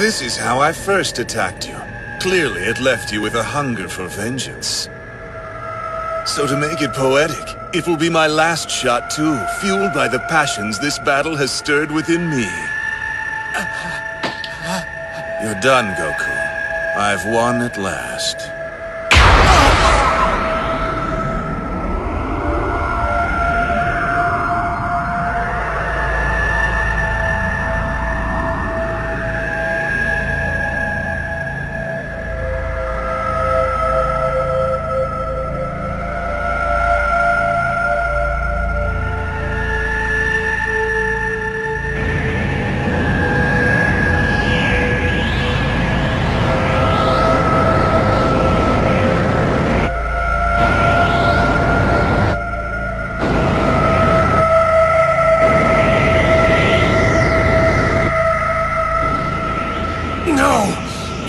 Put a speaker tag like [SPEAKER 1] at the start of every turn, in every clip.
[SPEAKER 1] This is how I first attacked you. Clearly, it left you with a hunger for vengeance. So to make it poetic, it will be my last shot too, fueled by the passions this battle has stirred within me. You're done, Goku. I've won at last.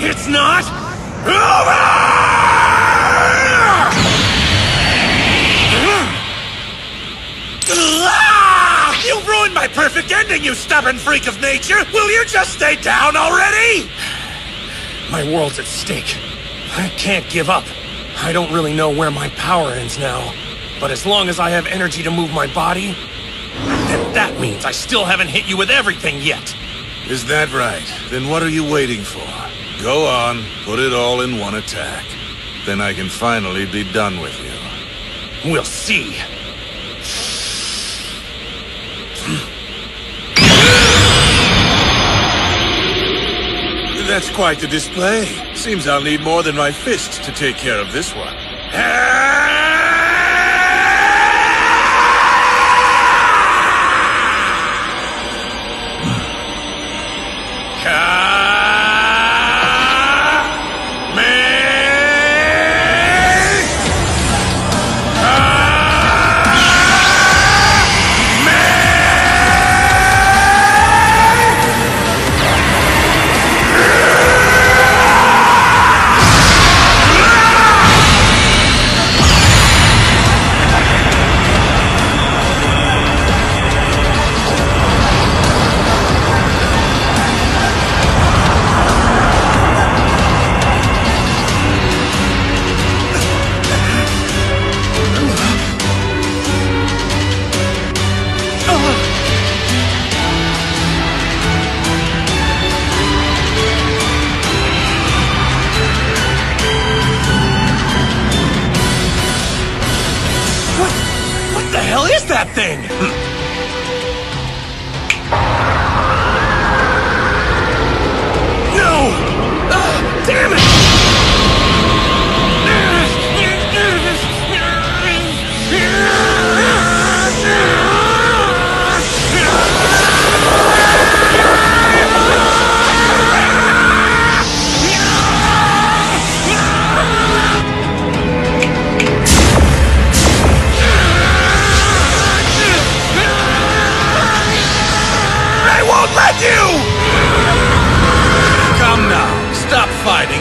[SPEAKER 2] It's not over! Ah! You ruined my perfect ending, you stubborn freak of nature! Will you just stay down already? My world's at stake. I can't give up. I don't really know where my power ends now. But as long as I have energy to move my body, then that means I still haven't hit you with everything yet.
[SPEAKER 1] Is that right? Then what are you waiting for? Go on, put it all in one attack. Then I can finally be done with you.
[SPEAKER 2] We'll see.
[SPEAKER 1] That's quite the display. Seems I'll need more than my fist to take care of this one.
[SPEAKER 2] that thing?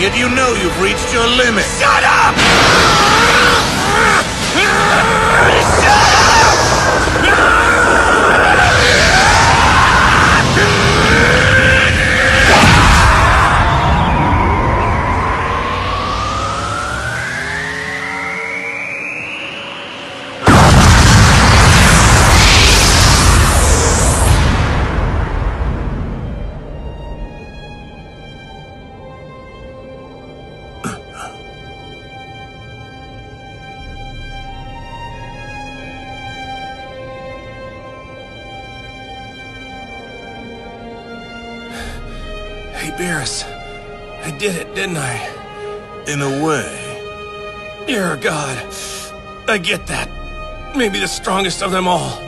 [SPEAKER 2] It. You
[SPEAKER 1] know you've reached your limit.
[SPEAKER 2] Shut up! Shut Beerus. I did it, didn't I?
[SPEAKER 1] In a way.
[SPEAKER 2] You're a god. I get that. Maybe the strongest of them all.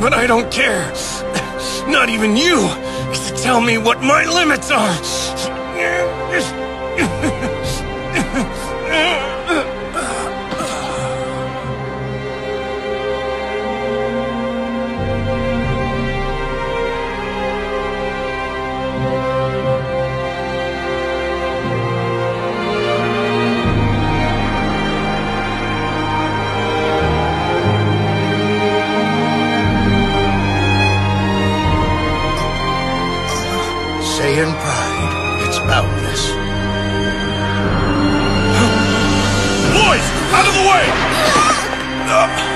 [SPEAKER 2] But I don't care. Not even you to tell me what my limits are.
[SPEAKER 3] in pride, it's boundless. Boys, out of the way!